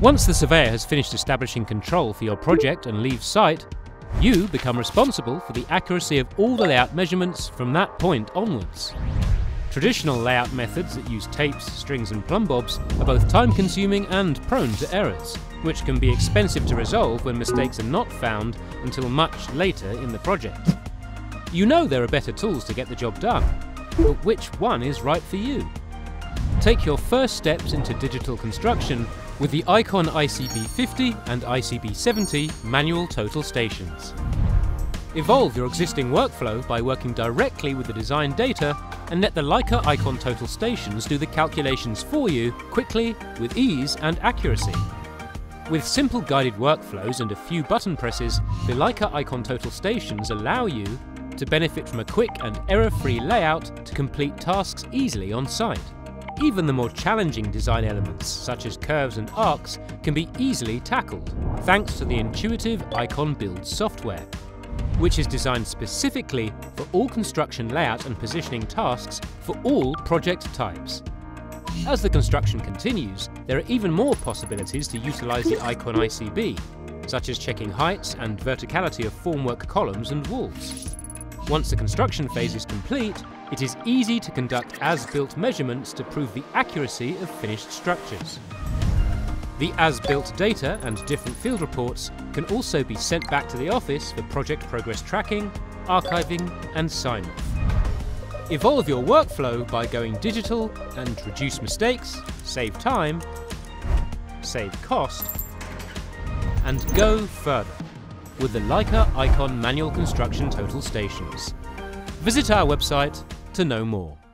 Once the surveyor has finished establishing control for your project and leaves site, you become responsible for the accuracy of all the layout measurements from that point onwards. Traditional layout methods that use tapes, strings and plumb bobs are both time consuming and prone to errors, which can be expensive to resolve when mistakes are not found until much later in the project. You know there are better tools to get the job done, but which one is right for you? Take your first steps into digital construction with the iCON iCB50 and iCB70 manual total stations. Evolve your existing workflow by working directly with the design data and let the Leica iCON Total Stations do the calculations for you quickly, with ease and accuracy. With simple guided workflows and a few button presses, the Leica iCON Total Stations allow you to benefit from a quick and error-free layout to complete tasks easily on site. Even the more challenging design elements, such as curves and arcs, can be easily tackled, thanks to the intuitive iCON Build software which is designed specifically for all construction layout and positioning tasks for all project types. As the construction continues, there are even more possibilities to utilise the iCON iCB, such as checking heights and verticality of formwork columns and walls. Once the construction phase is complete, it is easy to conduct as-built measurements to prove the accuracy of finished structures. The as-built data and different field reports can also be sent back to the office for project progress tracking, archiving and sign-off. Evolve your workflow by going digital and reduce mistakes, save time, save cost, and go further with the Leica iCON Manual Construction Total Stations. Visit our website to know more.